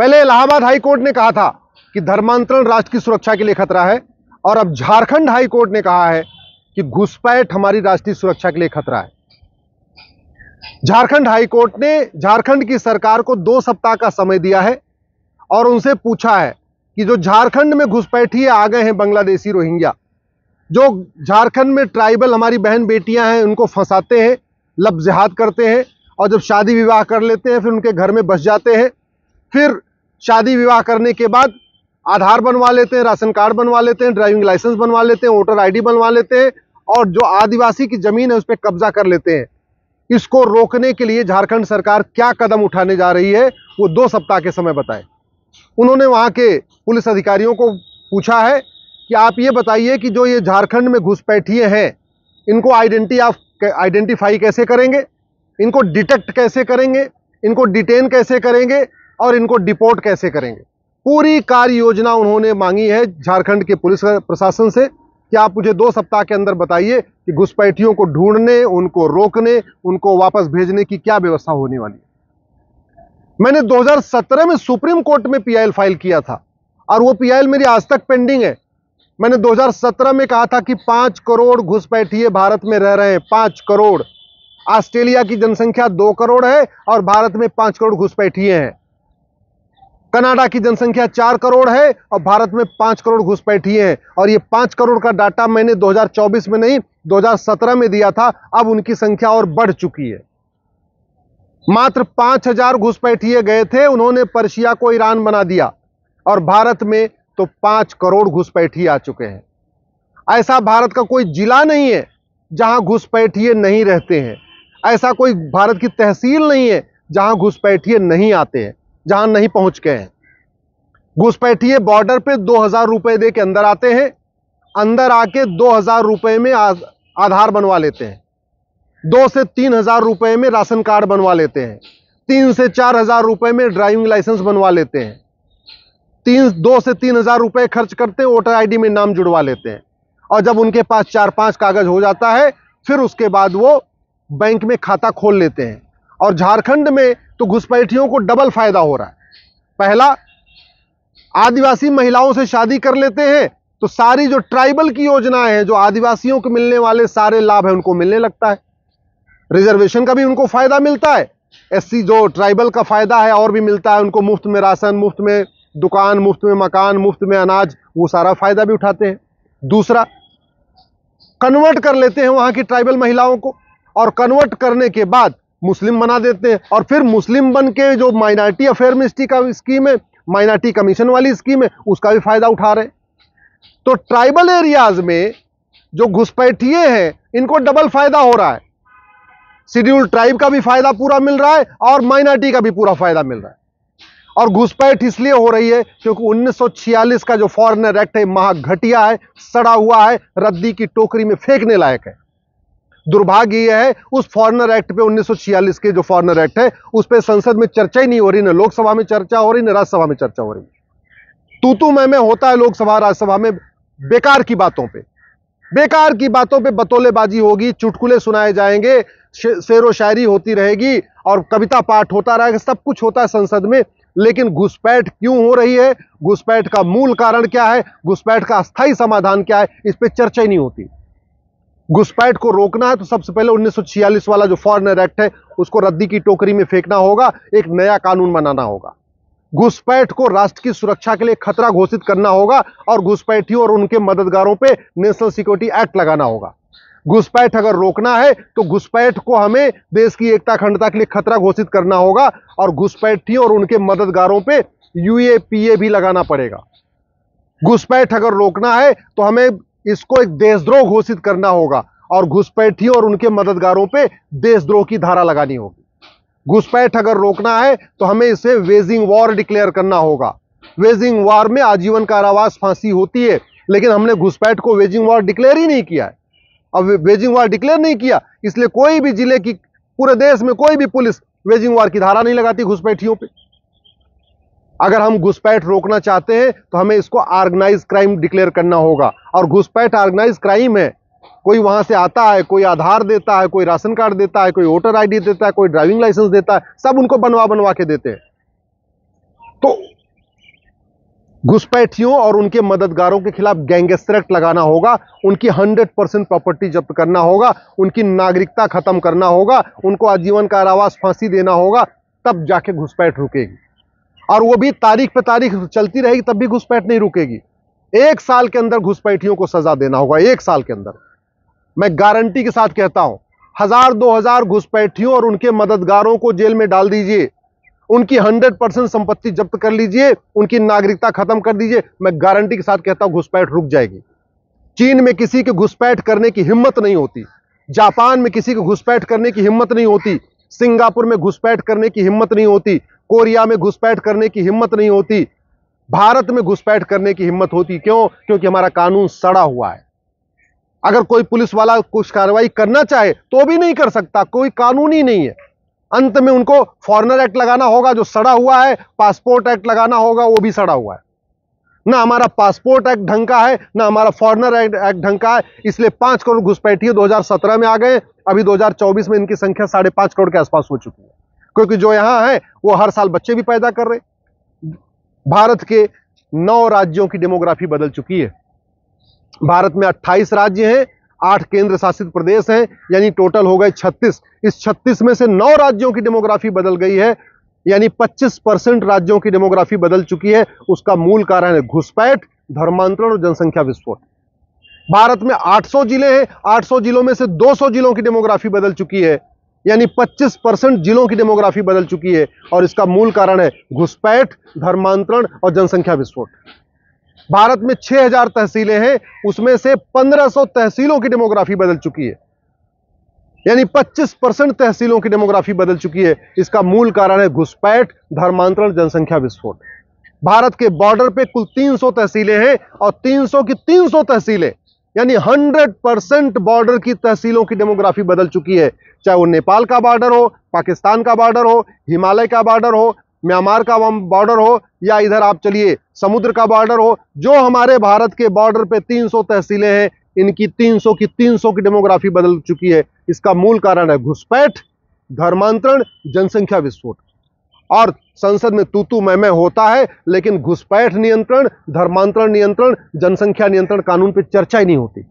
पहले Allahabad high court ने कहा था कि धर्मांतरण राष्ट्र की सुरक्षा के लिए खतरा है, और अब झारखंड हाई कोर्ट ने कहा है कि घुसपैठ हमारी राष्ट्रीय सुरक्षा के लिए खतरा है। झारखंड हाई कोर्ट ने झारखंड की सरकार को दो सप्ताह का समय दिया है, और उनसे पूछा है कि जो झारखंड में घुसपैठिए आ गए हैं बांग्लादेशी रोहिंग्या, जो झारखंड में ट्राइबल हमारी बहन बेटियाँ हैं, उनको फंसाते हैं लब जिहाद करते हैं, और जब शादी विवाह कर लेते हैं, फिर उनके घर में बस जाते हैं, फिर शादी विवाह करने के बाद आधार बनवा लेते हैं, राशन कार्ड बनवा लेते हैं, ड्राइविंग लाइसेंस बनवा लेते हैं, वोटर आईडी बनवा लेते हैं और जो आदिवासी की ज़मीन है उस पर कब्जा कर लेते हैं। इसको रोकने के लिए झारखंड सरकार क्या कदम उठाने जा रही है, वो दो सप्ताह के समय बताए। उन्होंने वहाँ के पुलिस अधिकारियों को पूछा है कि आप ये बताइए कि जो ये झारखंड में घुसपैठिए हैं, इनको आइडेंटी आप आइडेंटिफाई कैसे करेंगे? इनको डिटेक्ट कैसे करेंगे? इनको डिटेन कैसे करेंगे? और इनको डिपोर्ट कैसे करेंगे? पूरी कार्य योजना उन्होंने मांगी है झारखंड के पुलिस प्रशासन से। कि आप मुझे दो सप्ताह के अंदर बताइए कि घुसपैठियों को ढूँढने, उनको रोकने, उनको वापस भेजने की क्या व्यवस्था होने वाली है? मैंने 2017 में सुप्रीम कोर्ट में पीआईएल फ़ाइल किया था और वो पीआईएल मेरी आज तक पेंडिंग है। मैंने 2017 में कहा था कि पाँच करोड़ घुसपैठिए भारत में रह रहे हैं, पाँच करोड़। ऑस्ट्रेलिया की जनसंख्या दो करोड़ है और भारत में पाँच करोड़ घुसपैठिए हैं। कनाडा की जनसंख्या चार करोड़ है और भारत में पाँच करोड़ घुसपैठिए हैं। और ये पाँच करोड़ का डाटा मैंने 2024 में नहीं 2017 में दिया था, अब उनकी संख्या और बढ़ चुकी है। मात्र पाँच हज़ार घुसपैठिए गए थे, उन्होंने पर्शिया को ईरान बना दिया और भारत में तो पाँच करोड़ घुसपैठिए आ चुके हैं। ऐसा भारत का कोई जिला नहीं है जहाँ घुसपैठिए नहीं रहते हैं। ऐसा कोई भारत की तहसील नहीं है जहाँ घुसपैठिए नहीं आते हैं। जहाँ नहीं पहुँच गए हैं। घुसपैठिए बॉर्डर पे दो हज़ार रुपए दे के अंदर आते हैं, अंदर आके दो हज़ार रुपए में आधार बनवा लेते हैं। दो से तीन हज़ार रुपए में राशन कार्ड बनवा लेते हैं। तीन से चार हज़ार रुपए में ड्राइविंग लाइसेंस बनवा लेते हैं। तीन, दो से तीन हज़ार रुपए खर्च करते हैं वोटर आईडी में नाम जुड़वा लेते हैं। और जब उनके पास चार पाँच कागज़ हो जाता है, फिर उसके बाद वो बैंक में खाता खोल लेते हैं। और झारखंड में तो घुसपैठियों को डबल फ़ायदा हो रहा है। पहला, आदिवासी महिलाओं से शादी कर लेते हैं तो सारी जो ट्राइबल की योजनाएँ हैं, जो आदिवासियों को मिलने वाले सारे लाभ हैं, उनको मिलने लगता है। रिजर्वेशन का भी उनको फ़ायदा मिलता है। एससी जो ट्राइबल का फ़ायदा है, और भी मिलता है, उनको मुफ़्त में राशन, मुफ़्त में दुकान, मुफ़्त में मकान, मुफ़्त में अनाज, वो सारा फ़ायदा भी उठाते हैं। दूसरा, कन्वर्ट कर लेते हैं वहाँ की ट्राइबल महिलाओं को, और कन्वर्ट करने के बाद मुस्लिम बना देते हैं। और फिर मुस्लिम बन के जो माइनॉरिटी अफेयर मिनिस्ट्री का स्कीम है माइनॉरिटी कमीशन वाली स्कीम है, उसका भी फ़ायदा उठा रहे तो ट्राइबल एरियाज़ में जो घुसपैठिए हैं, इनको डबल फ़ायदा हो रहा है। शेड्यूल ट्राइब का भी फ़ायदा पूरा मिल रहा है और माइनॉरिटी का भी पूरा फ़ायदा मिल रहा है। और घुसपैठ इसलिए हो रही है क्योंकि 1946 का जो फॉरनर एक्ट है महा घटिया है, सड़ा हुआ है, रद्दी की टोकरी में फेंकने लायक है। दुर्भाग्य यह है, उस फॉरनर एक्ट पे 1946 के जो फॉरनर एक्ट है, उस पर संसद में चर्चा ही नहीं हो रही, ना लोकसभा में चर्चा हो रही, ना राज्यसभा में चर्चा हो रही। तू तू मैं में होता है लोकसभा, राज्यसभा में बेकार की बातों पे। बेकार की बातों पे बतौलेबाजी होगी, चुटकुले सुनाए जाएँगे शेरो शायरी होती रहेगी, और कविता पाठ होता रहेगा, सब कुछ होता है संसद में, लेकिन घुसपैठ क्यों हो रही है? घुसपैठ का मूल कारण क्या है? घुसपैठ का अस्थायी समाधान क्या है? इस पर चर्चा ही नहीं होती। घुसपैठ को रोकना है तो सबसे पहले 1946 वाला जो फॉरनर एक्ट है, उसको रद्दी की टोकरी में फेंकना होगा, एक नया कानून बनाना होगा। घुसपैठ को राष्ट्र की सुरक्षा के लिए खतरा घोषित करना होगा और घुसपैठियों और उनके मददगारों पे नेशनल सिक्योरिटी एक्ट लगाना होगा। घुसपैठ अगर रोकना है तो घुसपैठ को हमें देश की एकता अखंडता के लिए खतरा घोषित करना होगा और घुसपैठियों और उनके मददगारों पे यूएपीए भी लगाना पड़ेगा। घुसपैठ अगर रोकना है तो हमें इसको एक देशद्रोह घोषित करना होगा और घुसपैठियों और उनके मददगारों पे देशद्रोह की धारा लगानी होगी। घुसपैठ अगर रोकना है तो हमें इसे वेजिंग वॉर डिक्लेयर करना होगा। वेजिंग वॉर में आजीवन कारावास फांसी होती है, लेकिन हमने घुसपैठ को वेजिंग वॉर डिक्लेयर ही नहीं किया है। अब वेजिंग वॉर डिक्लेयर नहीं किया, इसलिए कोई भी ज़िले की, पूरे देश में कोई भी पुलिस वेजिंग वॉर की धारा नहीं लगाती घुसपैठियों पे। अगर हम घुसपैठ रोकना चाहते हैं तो हमें इसको ऑर्गेनाइज क्राइम डिक्लेयर करना होगा। और घुसपैठ ऑर्गेनाइज क्राइम है। कोई वहाँ से आता है, कोई आधार देता है, कोई राशन कार्ड देता है, कोई वोटर आईडी देता है, कोई ड्राइविंग लाइसेंस देता है, सब उनको बनवा बनवा के देते हैं। तो घुसपैठियों और उनके मददगारों के खिलाफ गैंगस्टर एक्ट लगाना होगा, उनकी 100 परसेंट प्रॉपर्टी जब्त करना होगा, उनकी नागरिकता खत्म करना होगा, उनको आजीवन कारावास फांसी देना होगा, तब जाके घुसपैठ रुकेगी। और वो भी तारीख पे तारीख चलती रहेगी, तब भी घुसपैठ नहीं रुकेगी। एक साल के अंदर घुसपैठियों को सजा देना होगा, एक साल के अंदर। मैं गारंटी के साथ कहता हूँ, हज़ार दो हज़ार घुसपैठियों और उनके मददगारों को जेल में डाल दीजिए। उनकी 100 परसेंट संपत्ति जब्त कर लीजिए, उनकी नागरिकता खत्म कर दीजिए। मैं गारंटी के साथ कहता हूँ, घुसपैठ रुक जाएगी। चीन में किसी के घुसपैठ करने की हिम्मत नहीं होती। जापान में किसी को घुसपैठ करने की हिम्मत नहीं होती। सिंगापुर में घुसपैठ करने की हिम्मत नहीं होती। कोरिया में घुसपैठ करने की हिम्मत नहीं होती। भारत में घुसपैठ करने की हिम्मत होती। क्यों? क्योंकि हमारा कानून सड़ा हुआ है। अगर कोई पुलिस वाला कुछ कार्रवाई करना चाहे तो भी नहीं कर सकता। कोई कानून ही नहीं है। अंत में उनको फॉरनर एक्ट लगाना होगा जो सड़ा हुआ है, पासपोर्ट एक्ट लगाना होगा, वो भी सड़ा हुआ है। ना हमारा पासपोर्ट एक्ट ढंग का है, ना हमारा फॉरनर एक्ट ढंग का है। इसलिए पाँच करोड़ घुसपैठिए 2017 में आ गए अभी 2024 में इनकी संख्या साढ़े पाँच करोड़ के आसपास हो चुकी है। क्योंकि जो यहाँ है, वो हर साल बच्चे भी पैदा कर रहे भारत के नौ राज्यों की डेमोग्राफी बदल चुकी है। भारत में 28 राज्य हैं, आठ केंद्र शासित प्रदेश हैं, यानी टोटल हो गए 36 इस 36 में से नौ राज्यों की डेमोग्राफी बदल गई है, यानी 25 परसेंट राज्यों की डेमोग्राफी बदल चुकी है। उसका मूल कारण है घुसपैठ, धर्मांतरण और जनसंख्या विस्फोट। भारत में 800 ज़िले हैं 800 जिलों में से 200 जिलों की डेमोग्राफी बदल चुकी है। यानी 25 परसेंट जिलों की डेमोग्राफी बदल चुकी है और इसका मूल कारण है घुसपैठ, धर्मांतरण और जनसंख्या विस्फोट। भारत में 6000 तहसीलें हैं, उसमें से 1500 तहसीलों की डेमोग्राफी बदल चुकी है। यानी 25 परसेंट तहसीलों की डेमोग्राफी बदल चुकी है, इसका मूल कारण है घुसपैठ, धर्मांतरण, जनसंख्या विस्फोट। भारत के बॉर्डर पे कुल 300 तहसीलें हैं और 300 की 300 तहसीलें यानी 100 परसेंट बॉर्डर की तहसीलों की डेमोग्राफी बदल चुकी है। चाहे वो नेपाल का बॉर्डर हो, पाकिस्तान का बॉर्डर हो, हिमालय का बॉर्डर हो, म्यांमार का बॉर्डर हो, या इधर आप चलिए, समुद्र का बॉर्डर हो, जो हमारे भारत के बॉर्डर पे 300 तहसीलें हैं, इनकी 300 की 300 की डेमोग्राफी बदल चुकी है। इसका मूल कारण है घुसपैठ, धर्मांतरण, जनसंख्या विस्फोट। और संसद में तू तू मैं होता है, लेकिन घुसपैठ नियंत्रण, धर्मांतरण नियंत्रण, जनसंख्या नियंत्रण कानून पर चर्चा ही नहीं होती।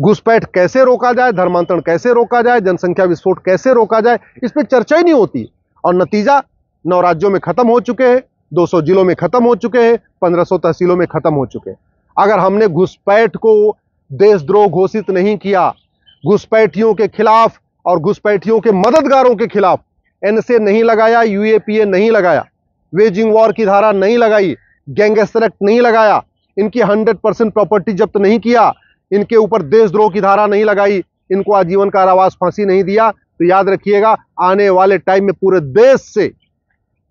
घुसपैठ कैसे रोका जाए, धर्मांतरण कैसे रोका जाए, जनसंख्या विस्फोट कैसे रोका जाए, इस पर चर्चा ही नहीं होती। और नतीजा, नौ राज्यों में खत्म हो चुके हैं 200 जिलों में खत्म हो चुके हैं 1500 तहसीलों में खत्म हो चुके हैं। अगर हमने घुसपैठ को देशद्रोह घोषित नहीं किया, घुसपैठियों के खिलाफ और घुसपैठियों के मददगारों के खिलाफ एनसे नहीं लगाया, यूएपीए नहीं लगाया, वेजिंग वॉर की धारा नहीं लगाई गैंगस्टर एक्ट नहीं लगाया, इनकी 100 परसेंट प्रॉपर्टी जब्त नहीं किया, इनके ऊपर देशद्रोह की धारा नहीं लगाई, इनको आजीवन कारावास फांसी नहीं दिया तो याद रखिएगा, आने वाले टाइम में पूरे देश से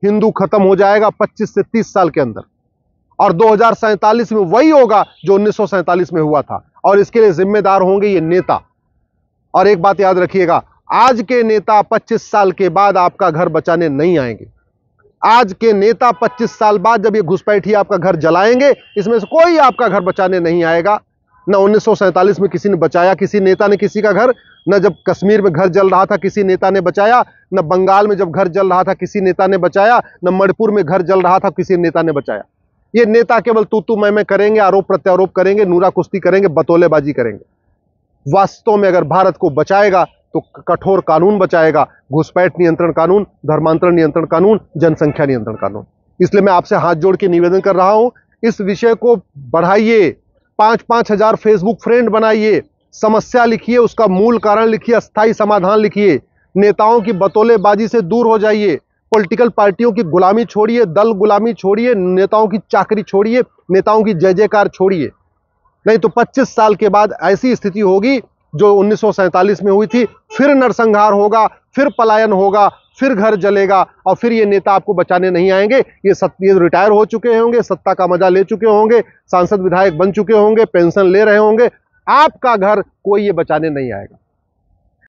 हिंदू खत्म हो जाएगा 25 से 30 साल के अंदर। और दो में वही होगा जो उन्नीस सौ सैंतालीस में हुआ था। और इसके लिए जिम्मेदार होंगे ये नेता। और एक बात याद रखिएगा आज के नेता 25 साल के बाद आपका घर बचाने नहीं आएँगे। आज के नेता 25 साल बाद जब ये घुसपैठी आपका घर जलाएँगे, इसमें से कोई आपका घर बचाने नहीं आएगा। न उन्नीस में किसी ने बचाया किसी नेता ने किसी का घर, न जब कश्मीर में घर जल रहा था किसी नेता ने बचाया, न बंगाल में जब घर जल रहा था किसी नेता ने बचाया, न मणिपुर में घर जल रहा था किसी नेता ने बचाया। ये नेता केवल तू तू मैं मैं करेंगे, आरोप प्रत्यारोप करेंगे, नूरा कुश्ती करेंगे, बतौलेबाजी करेंगे। वास्तव में अगर भारत को बचाएगा तो कठोर कानून बचाएगा। घुसपैठ नियंत्रण कानून, धर्मांतरण नियंत्रण कानून, जनसंख्या नियंत्रण कानून। इसलिए मैं आपसे हाथ जोड़ के निवेदन कर रहा हूँ, इस विषय को बढ़ाइए, पाँच पाँच हज़ार फेसबुक फ्रेंड बनाइए, समस्या लिखिए, उसका मूल कारण लिखिए, अस्थायी समाधान लिखिए, नेताओं की बतौलेबाजी से दूर हो जाइए, पॉलिटिकल पार्टियों की गुलामी छोड़िए, दल गुलामी छोड़िए, नेताओं की चाकरी छोड़िए, नेताओं की जय जयकार छोड़िए। नहीं तो 25 साल के बाद ऐसी स्थिति होगी जो उन्नीस सौ सैंतालीस में हुई थी, फिर नरसंहार होगा, फिर पलायन होगा, फिर घर जलेगा और फिर ये नेता आपको बचाने नहीं आएँगे। ये सत, ये रिटायर हो चुके होंगे, सत्ता का मज़ा ले चुके होंगे, सांसद विधायक बन चुके होंगे, पेंशन ले रहे होंगे। आपका घर कोई ये बचाने नहीं आएगा।